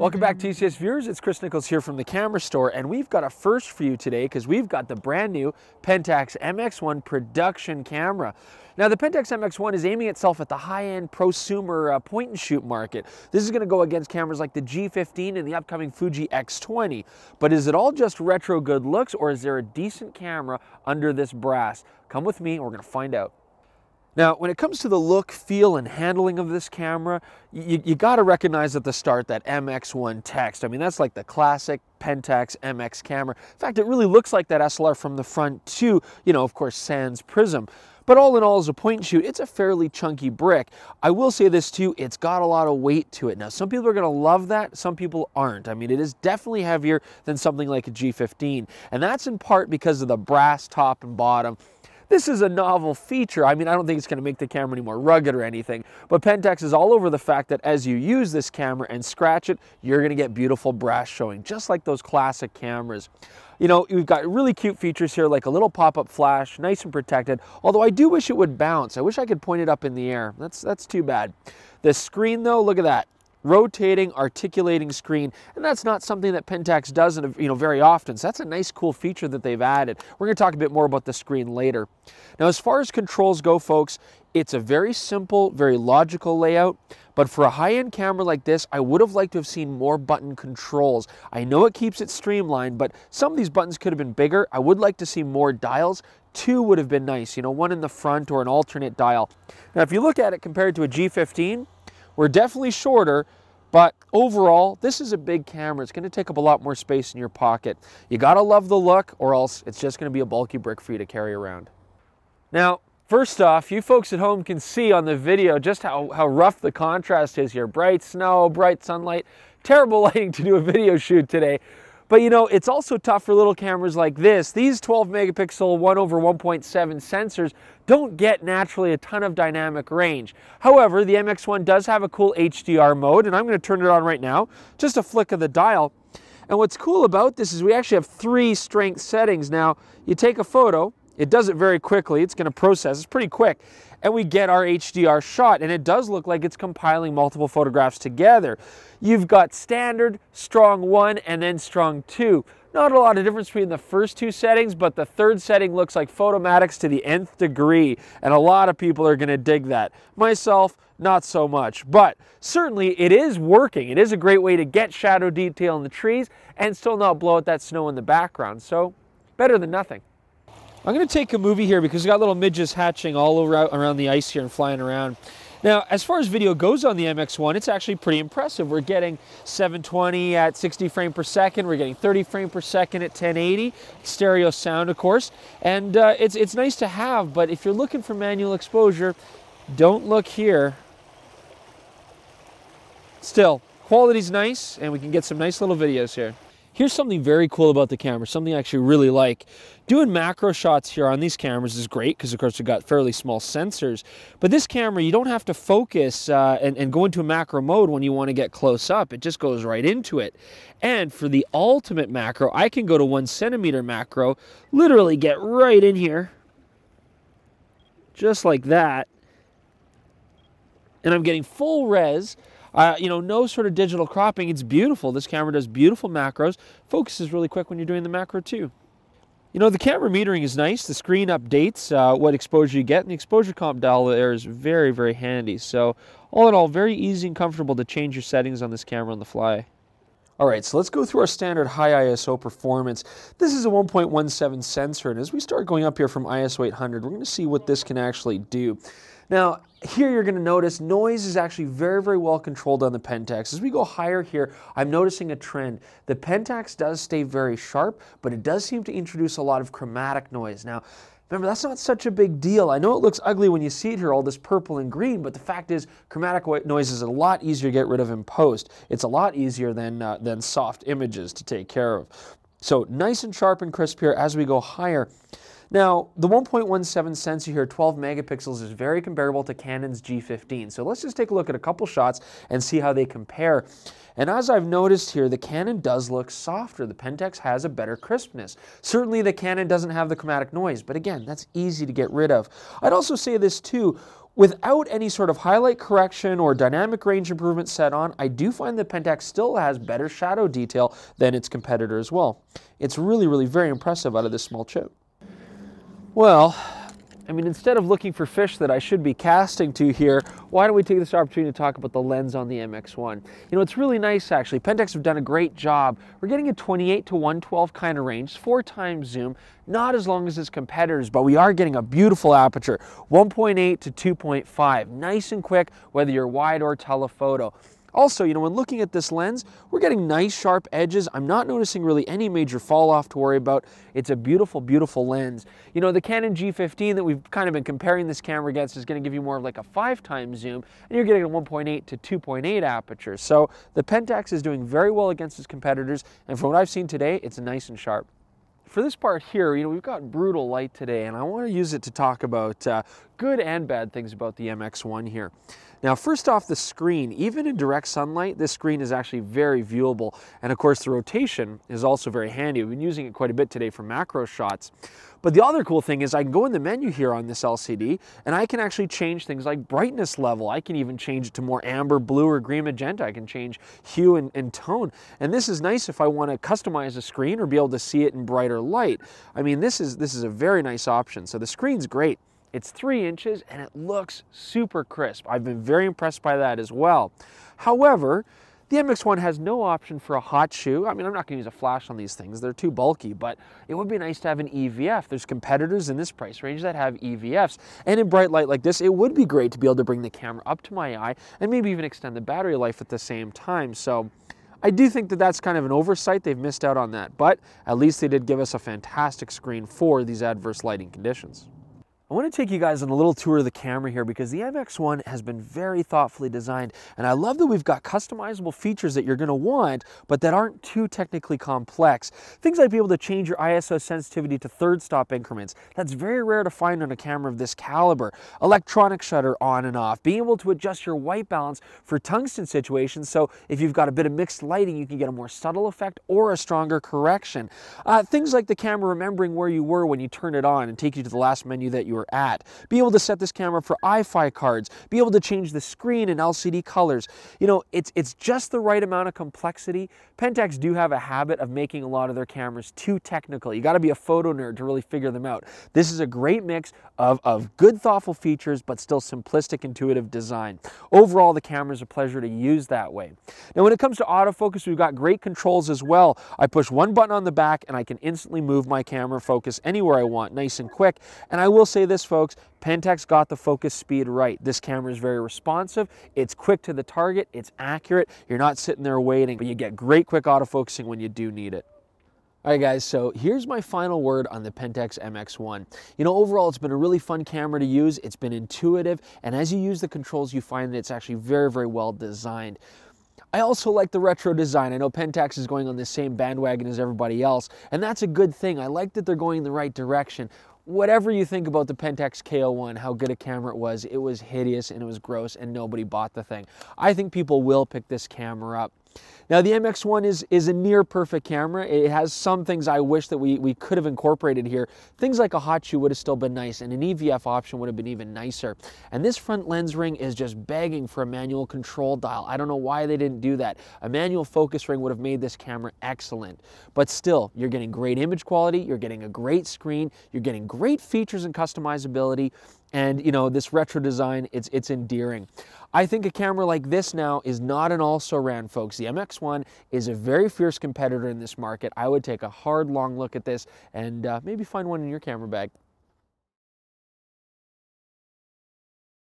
Welcome back TCS viewers, it's Chris Niccolls here from the camera store and we've got a first for you today because we've got the brand new Pentax MX1 production camera. Now the Pentax MX1 is aiming itself at the high-end prosumer uh, point and shoot market. This is going to go against cameras like the G15 and the upcoming Fuji X20. But is it all just retro good looks or is there a decent camera under this brass? Come with me, we're going to find out. Now, when it comes to the look, feel, and handling of this camera, you, you got to recognize at the start that MX1 text. I mean, that's like the classic Pentax MX camera. In fact, it really looks like that SLR from the front too, you know, of course, sans prism. But all in all, as a point and shoot, it's a fairly chunky brick. I will say this too, it's got a lot of weight to it. Now, some people are gonna love that, some people aren't. I mean, it is definitely heavier than something like a G15. And that's in part because of the brass top and bottom this is a novel feature. I mean, I don't think it's going to make the camera any more rugged or anything, but Pentax is all over the fact that as you use this camera and scratch it, you're going to get beautiful brass showing, just like those classic cameras. You know, we've got really cute features here, like a little pop-up flash, nice and protected, although I do wish it would bounce. I wish I could point it up in the air. That's, that's too bad. The screen, though, look at that rotating, articulating screen, and that's not something that Pentax does you know, very often, so that's a nice cool feature that they've added. We're going to talk a bit more about the screen later. Now as far as controls go folks, it's a very simple, very logical layout, but for a high-end camera like this, I would have liked to have seen more button controls. I know it keeps it streamlined, but some of these buttons could have been bigger. I would like to see more dials. Two would have been nice, you know, one in the front or an alternate dial. Now, if you look at it compared to a G15, we're definitely shorter, but overall, this is a big camera. It's going to take up a lot more space in your pocket. You got to love the look or else it's just going to be a bulky brick for you to carry around. Now, first off, you folks at home can see on the video just how, how rough the contrast is here. Bright snow, bright sunlight, terrible lighting to do a video shoot today. But you know, it's also tough for little cameras like this. These 12 megapixel 1 over 1.7 sensors don't get naturally a ton of dynamic range. However, the MX1 does have a cool HDR mode, and I'm going to turn it on right now. Just a flick of the dial. And what's cool about this is we actually have three strength settings. Now, you take a photo, it does it very quickly. It's going to process. It's pretty quick and we get our HDR shot. And it does look like it's compiling multiple photographs together. You've got standard, strong one, and then strong two. Not a lot of difference between the first two settings, but the third setting looks like Photomatix to the nth degree, and a lot of people are gonna dig that. Myself, not so much, but certainly it is working. It is a great way to get shadow detail in the trees and still not blow out that snow in the background, so better than nothing. I'm going to take a movie here because we got little midges hatching all around the ice here and flying around. Now, as far as video goes on the MX-1, it's actually pretty impressive. We're getting 720 at 60 frame per second. We're getting 30 frame per second at 1080. Stereo sound, of course. And uh, it's, it's nice to have, but if you're looking for manual exposure, don't look here. Still, quality's nice, and we can get some nice little videos here. Here's something very cool about the camera, something I actually really like. Doing macro shots here on these cameras is great because of course we've got fairly small sensors. But this camera, you don't have to focus uh, and, and go into a macro mode when you want to get close up. It just goes right into it. And for the ultimate macro, I can go to one centimeter macro, literally get right in here, just like that. And I'm getting full res uh, you know, no sort of digital cropping. It's beautiful. This camera does beautiful macros. Focuses really quick when you're doing the macro too. You know, the camera metering is nice. The screen updates uh, what exposure you get, and the exposure comp dial there is very, very handy. So all in all, very easy and comfortable to change your settings on this camera on the fly. All right, so let's go through our standard high ISO performance. This is a 1.17 sensor, and as we start going up here from ISO 800, we're going to see what this can actually do. Now, here you're going to notice noise is actually very, very well controlled on the Pentax. As we go higher here, I'm noticing a trend. The Pentax does stay very sharp, but it does seem to introduce a lot of chromatic noise. Now, Remember, that's not such a big deal. I know it looks ugly when you see it here, all this purple and green, but the fact is chromatic noise is a lot easier to get rid of in post. It's a lot easier than, uh, than soft images to take care of. So nice and sharp and crisp here as we go higher. Now, the 1.17 sensor here, 12 megapixels, is very comparable to Canon's G15. So let's just take a look at a couple shots and see how they compare. And as I've noticed here, the Canon does look softer. The Pentax has a better crispness. Certainly the Canon doesn't have the chromatic noise, but again, that's easy to get rid of. I'd also say this too, Without any sort of highlight correction or dynamic range improvement set on, I do find the Pentax still has better shadow detail than its competitor as well. It's really, really very impressive out of this small chip. Well, I mean, instead of looking for fish that I should be casting to here, why don't we take this opportunity to talk about the lens on the MX-1? You know, it's really nice actually. Pentax have done a great job. We're getting a 28 to 112 kind of range, four times zoom, not as long as its competitors, but we are getting a beautiful aperture, 1.8 to 2.5, nice and quick, whether you're wide or telephoto. Also, you know, when looking at this lens, we're getting nice sharp edges. I'm not noticing really any major fall off to worry about. It's a beautiful, beautiful lens. You know, the Canon G15 that we've kind of been comparing this camera against is gonna give you more of like a five times zoom, and you're getting a 1.8 to 2.8 aperture. So the Pentax is doing very well against its competitors, and from what I've seen today, it's nice and sharp for this part here, you know, we've got brutal light today, and I want to use it to talk about uh, good and bad things about the MX-1 here. Now, first off, the screen, even in direct sunlight, this screen is actually very viewable. And of course, the rotation is also very handy. We've been using it quite a bit today for macro shots. But the other cool thing is I can go in the menu here on this LCD and I can actually change things like brightness level. I can even change it to more amber, blue, or green magenta. I can change hue and, and tone. And this is nice if I want to customize a screen or be able to see it in brighter light. I mean, this is, this is a very nice option. So the screen's great. It's three inches and it looks super crisp. I've been very impressed by that as well. However, the MX-1 has no option for a hot shoe. I mean, I'm not gonna use a flash on these things. They're too bulky, but it would be nice to have an EVF. There's competitors in this price range that have EVFs. And in bright light like this, it would be great to be able to bring the camera up to my eye and maybe even extend the battery life at the same time. So I do think that that's kind of an oversight. They've missed out on that, but at least they did give us a fantastic screen for these adverse lighting conditions. I want to take you guys on a little tour of the camera here because the MX-1 has been very thoughtfully designed and I love that we've got customizable features that you're going to want but that aren't too technically complex. Things like being able to change your ISO sensitivity to third stop increments. That's very rare to find on a camera of this caliber. Electronic shutter on and off. Being able to adjust your white balance for tungsten situations so if you've got a bit of mixed lighting you can get a more subtle effect or a stronger correction. Uh, things like the camera remembering where you were when you turn it on and take you to the last menu that you were were at. Be able to set this camera for Eye-Fi cards. Be able to change the screen and LCD colors. You know, it's, it's just the right amount of complexity. Pentax do have a habit of making a lot of their cameras too technical. You gotta be a photo nerd to really figure them out. This is a great mix of, of good thoughtful features, but still simplistic, intuitive design. Overall, the camera is a pleasure to use that way. Now, when it comes to autofocus, we've got great controls as well. I push one button on the back and I can instantly move my camera focus anywhere I want, nice and quick. And I will say this, folks, Pentax got the focus speed right. This camera is very responsive, it's quick to the target, it's accurate, you're not sitting there waiting, but you get great quick autofocusing when you do need it. All right guys, so here's my final word on the Pentax MX-1. You know, overall it's been a really fun camera to use, it's been intuitive, and as you use the controls you find that it's actually very, very well designed. I also like the retro design. I know Pentax is going on the same bandwagon as everybody else, and that's a good thing. I like that they're going in the right direction whatever you think about the Pentax K-01, how good a camera it was, it was hideous and it was gross and nobody bought the thing. I think people will pick this camera up. Now the MX-1 is, is a near perfect camera. It has some things I wish that we, we could have incorporated here. Things like a hot shoe would have still been nice and an EVF option would have been even nicer. And this front lens ring is just begging for a manual control dial. I don't know why they didn't do that. A manual focus ring would have made this camera excellent. But still, you're getting great image quality, you're getting a great screen, you're getting great features and customizability, and you know, this retro design, it's, it's endearing. I think a camera like this now is not an also-ran, folks. The MX-1 is a very fierce competitor in this market. I would take a hard, long look at this and uh, maybe find one in your camera bag.